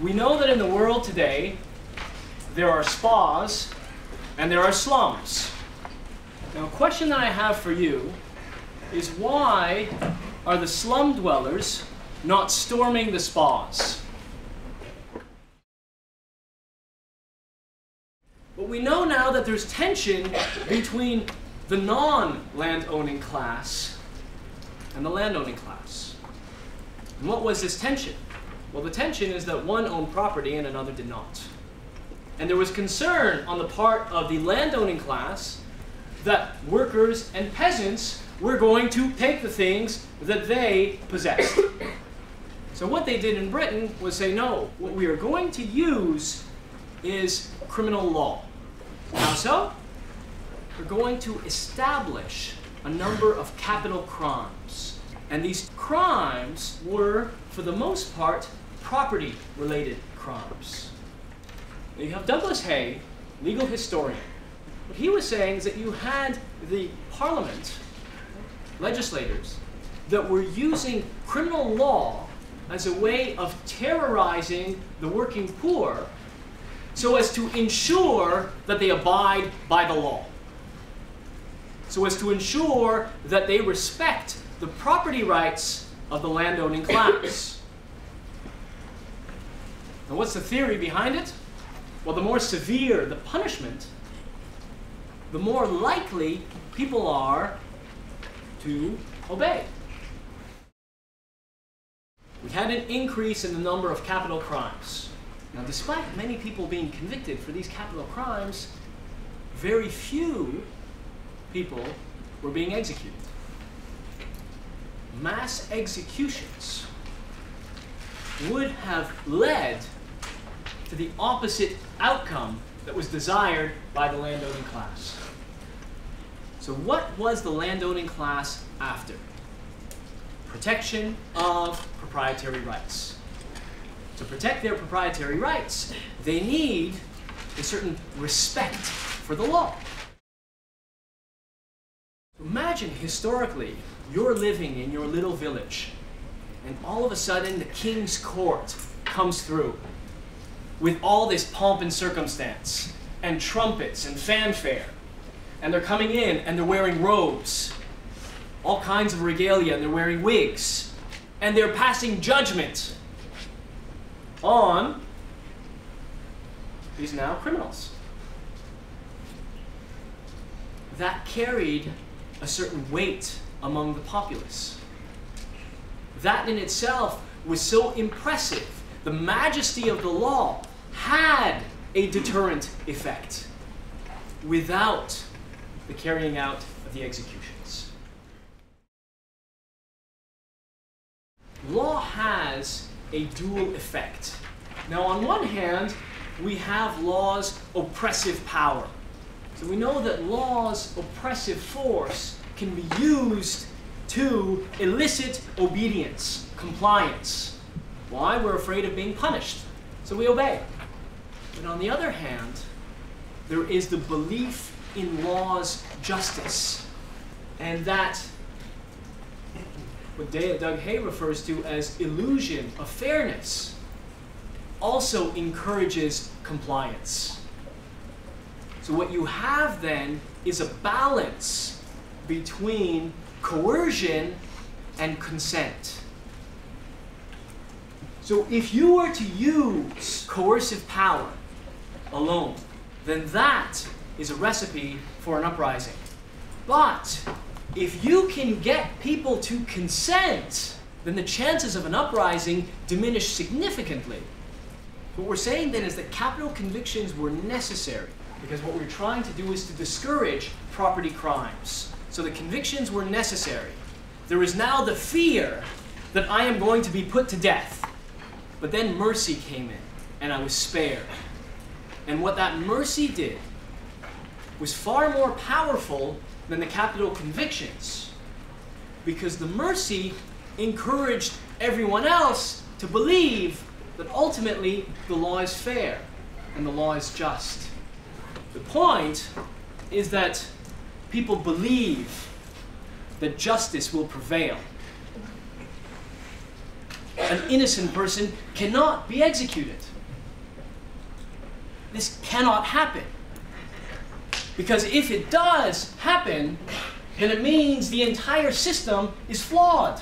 We know that in the world today, there are spas and there are slums. Now, a question that I have for you is why are the slum dwellers not storming the spas? But we know now that there's tension between the non-landowning class and the landowning class. And what was this tension? Well, the tension is that one owned property and another did not. And there was concern on the part of the landowning class that workers and peasants were going to take the things that they possessed. So what they did in Britain was say, no, what we are going to use is criminal law. How so? We're going to establish a number of capital crimes. And these crimes were, for the most part, property-related crimes. Now you have Douglas Hay, legal historian. What he was saying is that you had the parliament, legislators, that were using criminal law as a way of terrorizing the working poor so as to ensure that they abide by the law. So as to ensure that they respect the property rights of the landowning class. And what's the theory behind it? Well, the more severe the punishment, the more likely people are to obey. We had an increase in the number of capital crimes. Now, despite many people being convicted for these capital crimes, very few people were being executed. Mass executions would have led to the opposite outcome that was desired by the landowning class. So what was the landowning class after? Protection of proprietary rights. To protect their proprietary rights, they need a certain respect for the law. Imagine historically, you're living in your little village, and all of a sudden the king's court comes through with all this pomp and circumstance, and trumpets and fanfare. And they're coming in and they're wearing robes, all kinds of regalia, and they're wearing wigs. And they're passing judgment on these now criminals. That carried a certain weight among the populace. That in itself was so impressive. The majesty of the law had a deterrent effect without the carrying out of the executions. Law has a dual effect. Now, on one hand, we have law's oppressive power. So we know that law's oppressive force can be used to elicit obedience, compliance. Why? We're afraid of being punished, so we obey. But on the other hand, there is the belief in law's justice, and that what Doug Hay refers to as illusion of fairness also encourages compliance. So what you have then is a balance between coercion and consent. So if you were to use coercive power alone, then that is a recipe for an uprising. But if you can get people to consent, then the chances of an uprising diminish significantly. What we're saying then is that capital convictions were necessary because what we're trying to do is to discourage property crimes. So the convictions were necessary. There is now the fear that I am going to be put to death. But then mercy came in and I was spared. And what that mercy did was far more powerful than the capital convictions. Because the mercy encouraged everyone else to believe that ultimately the law is fair and the law is just. The point is that people believe that justice will prevail. An innocent person cannot be executed. This cannot happen. Because if it does happen, then it means the entire system is flawed.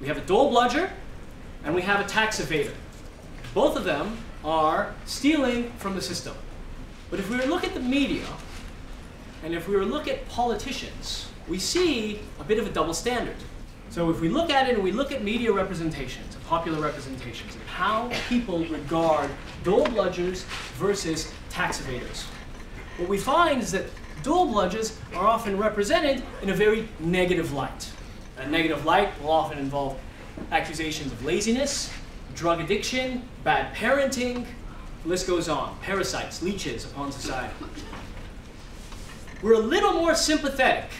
We have a dole bludger and we have a tax evader. Both of them are stealing from the system. But if we were to look at the media, and if we were to look at politicians, we see a bit of a double standard. So if we look at it and we look at media representations, popular representations, of how people regard dole bludgers versus tax evaders, what we find is that dole bludgers are often represented in a very negative light. A negative light will often involve accusations of laziness, drug addiction, bad parenting, the list goes on. Parasites, leeches upon society. We're a little more sympathetic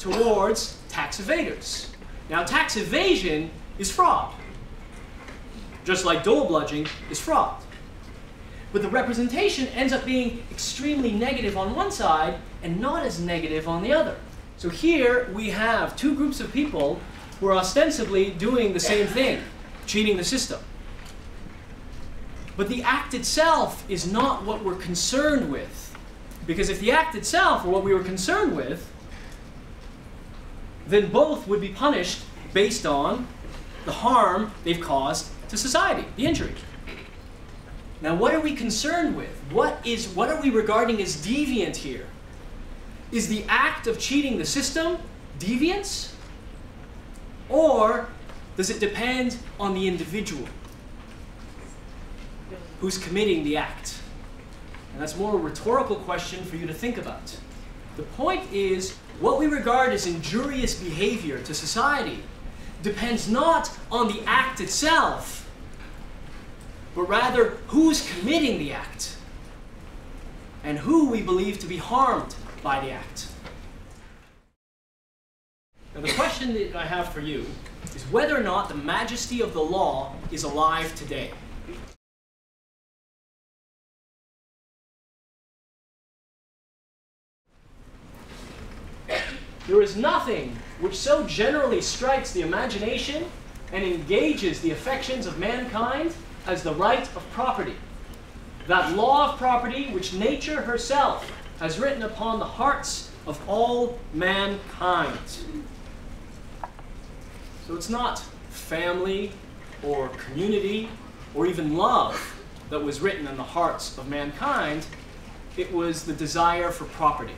towards tax evaders. Now, tax evasion is fraud, just like dole bludging is fraud. But the representation ends up being extremely negative on one side and not as negative on the other. So here we have two groups of people who are ostensibly doing the same thing, cheating the system. But the act itself is not what we're concerned with. Because if the act itself were what we were concerned with, then both would be punished based on the harm they've caused to society, the injury. Now, what are we concerned with? What, is, what are we regarding as deviant here? Is the act of cheating the system deviance? Or does it depend on the individual who's committing the act? And that's more a rhetorical question for you to think about. The point is, what we regard as injurious behavior to society depends not on the act itself, but rather who's committing the act and who we believe to be harmed by the act. Now, the question that I have for you is whether or not the majesty of the law is alive today. There is nothing which so generally strikes the imagination and engages the affections of mankind as the right of property. That law of property which nature herself has written upon the hearts of all mankind. So it's not family or community or even love that was written in the hearts of mankind. It was the desire for property.